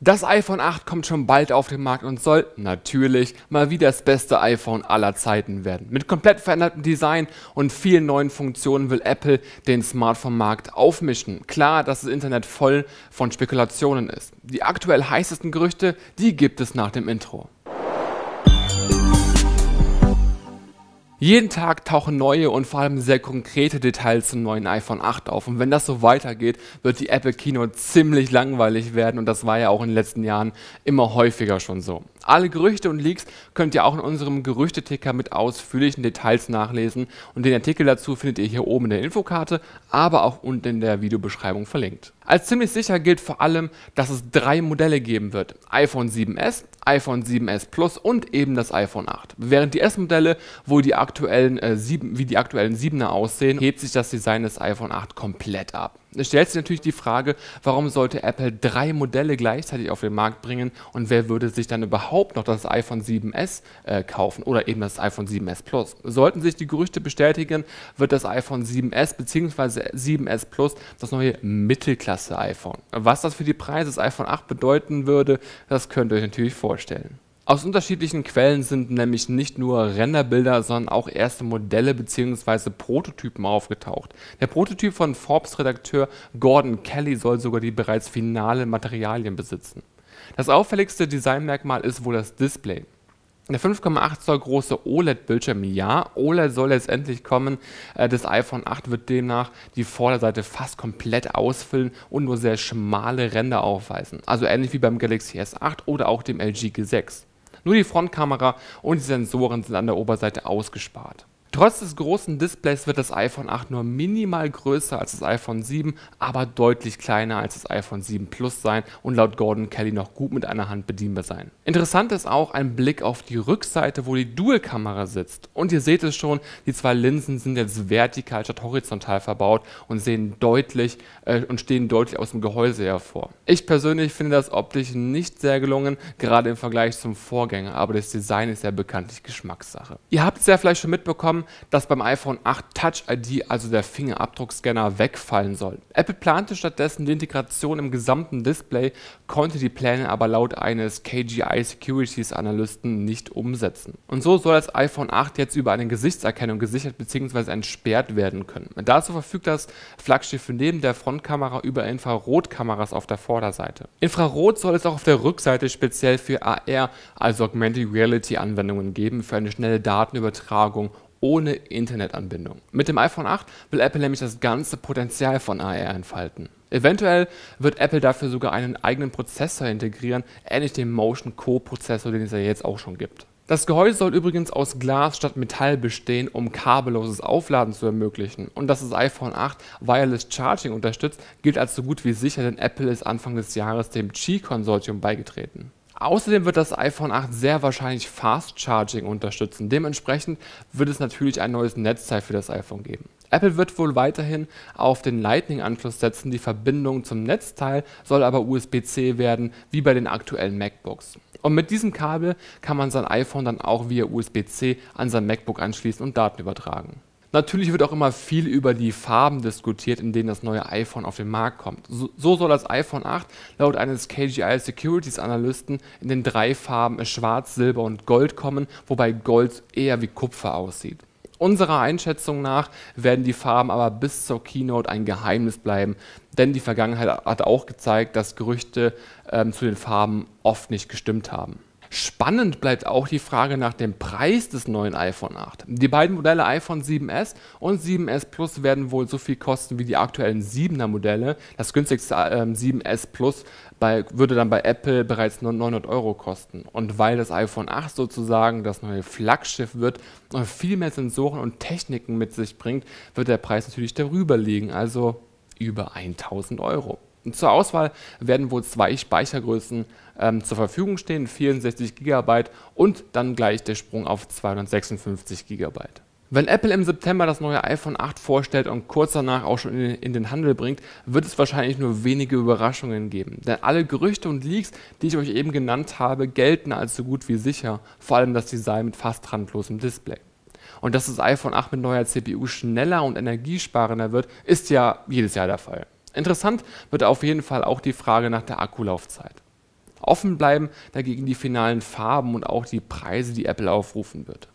Das iPhone 8 kommt schon bald auf den Markt und soll natürlich mal wieder das beste iPhone aller Zeiten werden. Mit komplett verändertem Design und vielen neuen Funktionen will Apple den Smartphone-Markt aufmischen. Klar, dass das Internet voll von Spekulationen ist. Die aktuell heißesten Gerüchte, die gibt es nach dem Intro. Jeden Tag tauchen neue und vor allem sehr konkrete Details zum neuen iPhone 8 auf. Und wenn das so weitergeht, wird die Apple Keynote ziemlich langweilig werden. Und das war ja auch in den letzten Jahren immer häufiger schon so. Alle Gerüchte und Leaks könnt ihr auch in unserem Gerüchteticker mit ausführlichen Details nachlesen. Und den Artikel dazu findet ihr hier oben in der Infokarte, aber auch unten in der Videobeschreibung verlinkt. Als ziemlich sicher gilt vor allem, dass es drei Modelle geben wird. iPhone 7s, iPhone 7s Plus und eben das iPhone 8. Während die S-Modelle, wo die aktuellen äh, 7, wie die aktuellen 7er aussehen, hebt sich das Design des iPhone 8 komplett ab. Es stellt sich natürlich die Frage, warum sollte Apple drei Modelle gleichzeitig auf den Markt bringen und wer würde sich dann überhaupt noch das iPhone 7s äh, kaufen oder eben das iPhone 7s Plus? Sollten sich die Gerüchte bestätigen, wird das iPhone 7s bzw. 7s Plus das neue Mittelklasse-iPhone. Was das für die Preise des iPhone 8 bedeuten würde, das könnt ihr euch natürlich vorstellen. Aus unterschiedlichen Quellen sind nämlich nicht nur Renderbilder, sondern auch erste Modelle bzw. Prototypen aufgetaucht. Der Prototyp von Forbes-Redakteur Gordon Kelly soll sogar die bereits finalen Materialien besitzen. Das auffälligste Designmerkmal ist wohl das Display. Der 5,8 Zoll große OLED-Bildschirm, ja, OLED soll jetzt endlich kommen. Äh, das iPhone 8 wird demnach die Vorderseite fast komplett ausfüllen und nur sehr schmale Ränder aufweisen. Also ähnlich wie beim Galaxy S8 oder auch dem LG G6. Nur die Frontkamera und die Sensoren sind an der Oberseite ausgespart. Trotz des großen Displays wird das iPhone 8 nur minimal größer als das iPhone 7, aber deutlich kleiner als das iPhone 7 Plus sein und laut Gordon Kelly noch gut mit einer Hand bedienbar sein. Interessant ist auch ein Blick auf die Rückseite, wo die Dual-Kamera sitzt. Und ihr seht es schon, die zwei Linsen sind jetzt vertikal statt horizontal verbaut und sehen deutlich äh, und stehen deutlich aus dem Gehäuse hervor. Ich persönlich finde das optisch nicht sehr gelungen, gerade im Vergleich zum Vorgänger, aber das Design ist ja bekanntlich Geschmackssache. Ihr habt es ja vielleicht schon mitbekommen, dass beim iPhone 8 Touch ID, also der Fingerabdruckscanner, wegfallen soll. Apple plante stattdessen die Integration im gesamten Display, konnte die Pläne aber laut eines KGI Securities Analysten nicht umsetzen. Und so soll das iPhone 8 jetzt über eine Gesichtserkennung gesichert bzw. entsperrt werden können. Dazu verfügt das Flaggschiff neben der Frontkamera über Infrarotkameras auf der Vorderseite. Infrarot soll es auch auf der Rückseite speziell für AR, also Augmented Reality Anwendungen geben, für eine schnelle Datenübertragung ohne Internetanbindung. Mit dem iPhone 8 will Apple nämlich das ganze Potenzial von AR entfalten. Eventuell wird Apple dafür sogar einen eigenen Prozessor integrieren, ähnlich dem Motion Co-Prozessor, den es ja jetzt auch schon gibt. Das Gehäuse soll übrigens aus Glas statt Metall bestehen, um kabelloses Aufladen zu ermöglichen. Und dass das iPhone 8 Wireless Charging unterstützt, gilt als so gut wie sicher, denn Apple ist Anfang des Jahres dem Qi-Konsortium beigetreten. Außerdem wird das iPhone 8 sehr wahrscheinlich Fast Charging unterstützen. Dementsprechend wird es natürlich ein neues Netzteil für das iPhone geben. Apple wird wohl weiterhin auf den Lightning-Anschluss setzen. Die Verbindung zum Netzteil soll aber USB-C werden, wie bei den aktuellen MacBooks. Und mit diesem Kabel kann man sein iPhone dann auch via USB-C an sein MacBook anschließen und Daten übertragen. Natürlich wird auch immer viel über die Farben diskutiert, in denen das neue iPhone auf den Markt kommt. So, so soll das iPhone 8 laut eines KGI Securities Analysten in den drei Farben Schwarz, Silber und Gold kommen, wobei Gold eher wie Kupfer aussieht. Unserer Einschätzung nach werden die Farben aber bis zur Keynote ein Geheimnis bleiben, denn die Vergangenheit hat auch gezeigt, dass Gerüchte ähm, zu den Farben oft nicht gestimmt haben. Spannend bleibt auch die Frage nach dem Preis des neuen iPhone 8. Die beiden Modelle iPhone 7s und 7s Plus werden wohl so viel kosten wie die aktuellen 7er Modelle. Das günstigste äh, 7s Plus bei, würde dann bei Apple bereits nur 900 Euro kosten. Und weil das iPhone 8 sozusagen das neue Flaggschiff wird und viel mehr Sensoren und Techniken mit sich bringt, wird der Preis natürlich darüber liegen, also über 1000 Euro. Zur Auswahl werden wohl zwei Speichergrößen ähm, zur Verfügung stehen, 64 GB und dann gleich der Sprung auf 256 GB. Wenn Apple im September das neue iPhone 8 vorstellt und kurz danach auch schon in, in, den Handel bringt, wird es wahrscheinlich nur wenige Überraschungen geben. Denn alle Gerüchte und Leaks, die ich euch eben genannt habe, gelten als so gut wie sicher, vor allem das Design mit fast randlosem Display. Und dass das iPhone 8 mit neuer CPU schneller und energiesparender wird, ist ja jedes Jahr der Fall. Interessant wird auf jeden Fall auch die Frage nach der Akkulaufzeit. Offen bleiben dagegen die finalen Farben und auch die Preise, die Apple aufrufen wird.